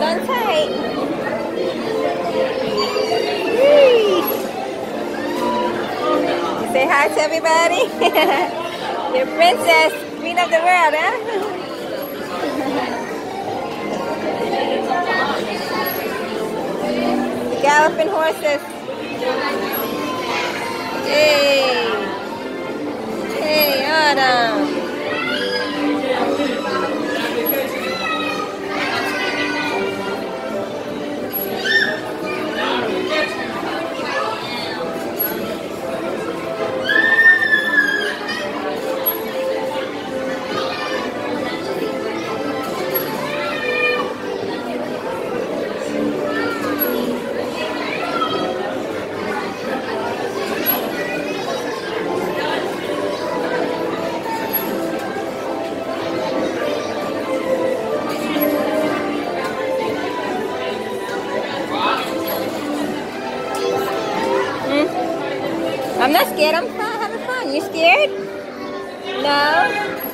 Say hi to everybody. Your princess, queen of the world, huh? Galloping horses. I'm not scared. I'm having fun. You scared? No?